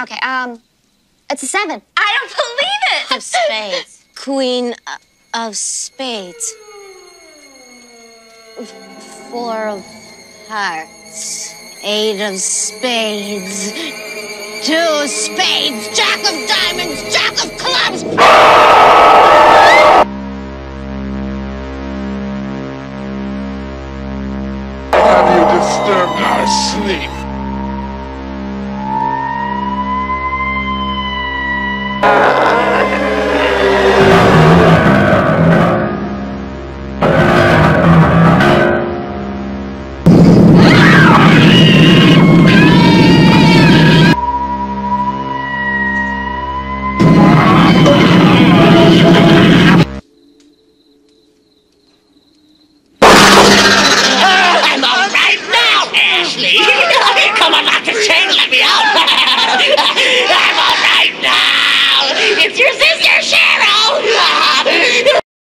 Okay, um, it's a seven. I don't believe it. Of spades. Queen of spades. Four of hearts. Eight of spades. Two spades. Jack of diamonds. Jack of clubs. Have you disturbed our sleep? Ashley.